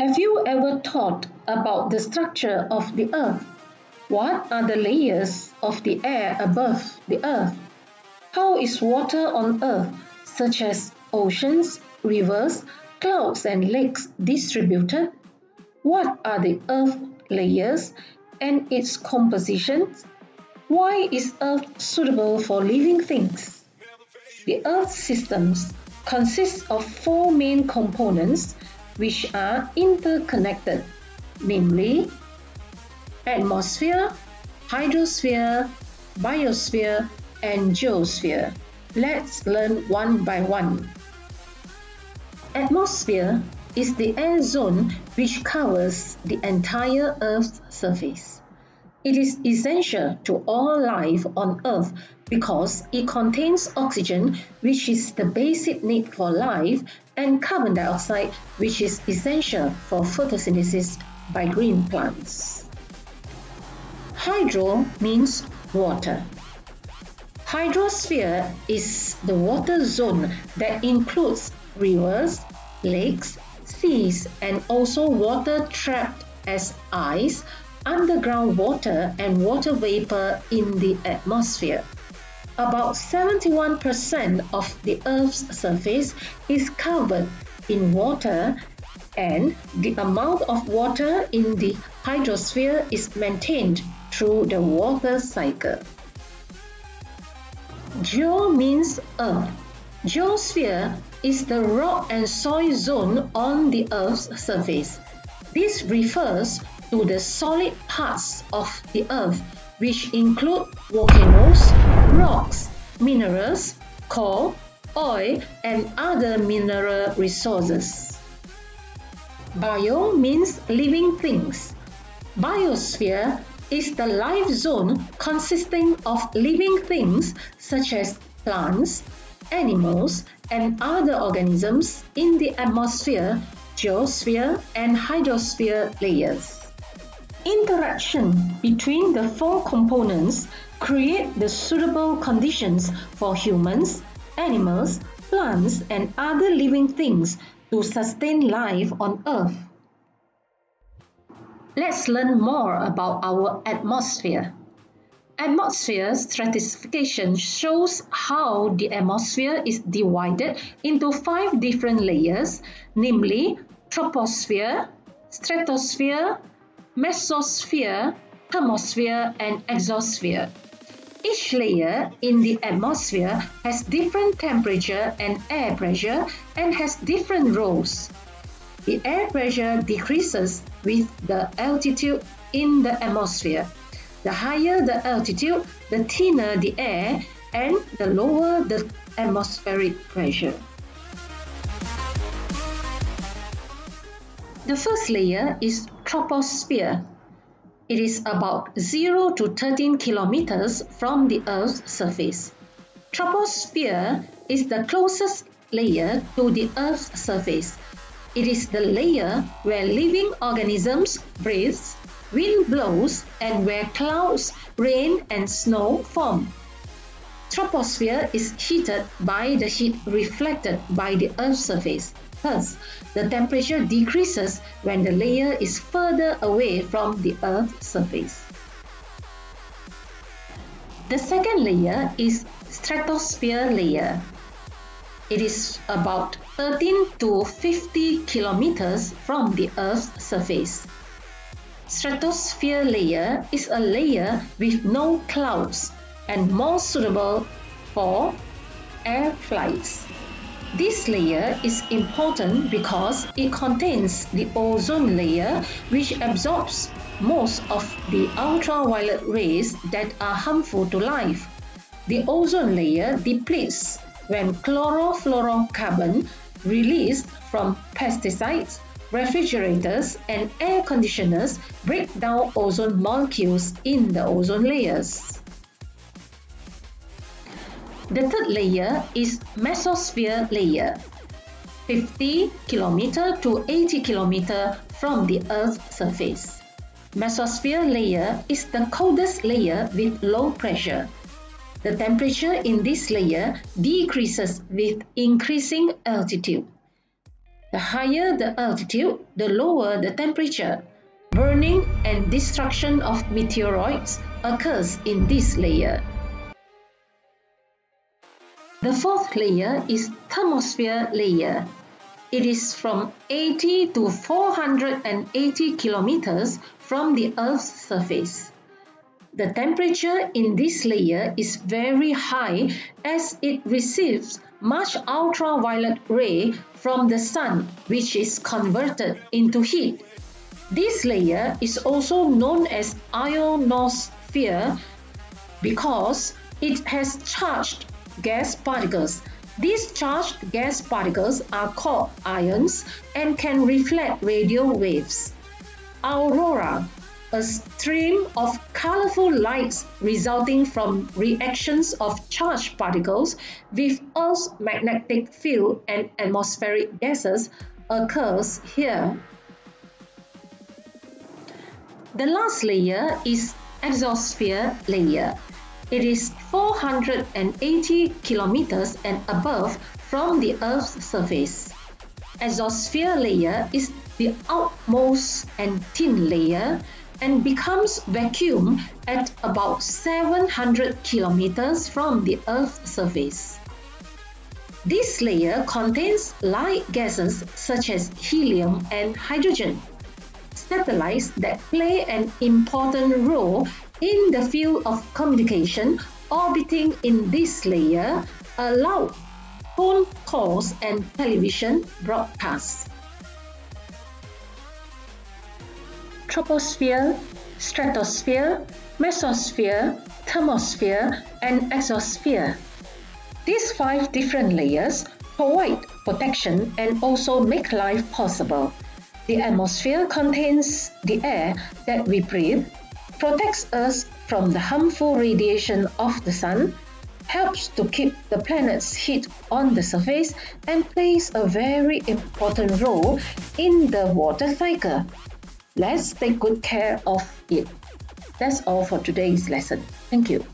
Have you ever thought about the structure of the earth? What are the layers of the air above the earth? How is water on earth, such as oceans, rivers, clouds, and lakes, distributed? What are the earth layers and its composition? Why is earth suitable for living things? The earth systems consist of four main components which are interconnected, namely atmosphere, hydrosphere, biosphere, and geosphere. Let's learn one by one. Atmosphere is the air zone which covers the entire Earth's surface. It is essential to all life on Earth because it contains oxygen, which is the basic need for life, and carbon dioxide, which is essential for photosynthesis by green plants. Hydro means water. Hydrosphere is the water zone that includes rivers, lakes, seas, and also water trapped as ice, underground water, and water vapor in the atmosphere. About 71% of the Earth's surface is covered in water and the amount of water in the hydrosphere is maintained through the water cycle. Geo means Earth. Geosphere is the rock and soil zone on the Earth's surface. This refers to the solid parts of the Earth, which include volcanoes, rocks, minerals, coal, oil, and other mineral resources. Bio means living things. Biosphere is the life zone consisting of living things such as plants, animals, and other organisms in the atmosphere, geosphere, and hydrosphere layers. Interaction between the four components create the suitable conditions for humans, animals, plants, and other living things to sustain life on Earth. Let's learn more about our atmosphere. Atmosphere stratification shows how the atmosphere is divided into five different layers, namely troposphere, stratosphere, mesosphere, thermosphere, and exosphere. Each layer in the atmosphere has different temperature and air pressure and has different roles. The air pressure decreases with the altitude in the atmosphere. The higher the altitude, the thinner the air and the lower the atmospheric pressure. The first layer is troposphere. It is about 0 to 13 kilometers from the Earth's surface. Troposphere is the closest layer to the Earth's surface it is the layer where living organisms breathe, wind blows, and where clouds, rain, and snow form. Troposphere is heated by the heat reflected by the Earth's surface. Thus, the temperature decreases when the layer is further away from the Earth's surface. The second layer is stratosphere layer. It is about 13 to 50 kilometers from the Earth's surface. Stratosphere layer is a layer with no clouds and more suitable for air flights. This layer is important because it contains the ozone layer which absorbs most of the ultraviolet rays that are harmful to life. The ozone layer depletes when chlorofluorocarbon released from pesticides, refrigerators, and air conditioners break down ozone molecules in the ozone layers. The third layer is mesosphere layer, 50 km to 80 km from the Earth's surface. Mesosphere layer is the coldest layer with low pressure. The temperature in this layer decreases with increasing altitude. The higher the altitude, the lower the temperature. Burning and destruction of meteoroids occurs in this layer. The fourth layer is thermosphere layer. It is from 80 to 480 kilometers from the Earth's surface. The temperature in this layer is very high as it receives much ultraviolet ray from the sun which is converted into heat. This layer is also known as ionosphere because it has charged gas particles. These charged gas particles are called ions and can reflect radio waves. Aurora a stream of colorful lights resulting from reactions of charged particles with Earth's magnetic field and atmospheric gases occurs here. The last layer is exosphere layer. It is 480 kilometers and above from the Earth's surface. Exosphere layer is the outmost and thin layer and becomes vacuum at about 700 kilometers from the Earth's surface. This layer contains light gases such as helium and hydrogen. Satellites that play an important role in the field of communication orbiting in this layer allow phone calls and television broadcasts. troposphere, stratosphere, mesosphere, thermosphere, and exosphere. These five different layers provide protection and also make life possible. The atmosphere contains the air that we breathe, protects us from the harmful radiation of the sun, helps to keep the planet's heat on the surface, and plays a very important role in the water cycle. Let's take good care of it. That's all for today's lesson. Thank you.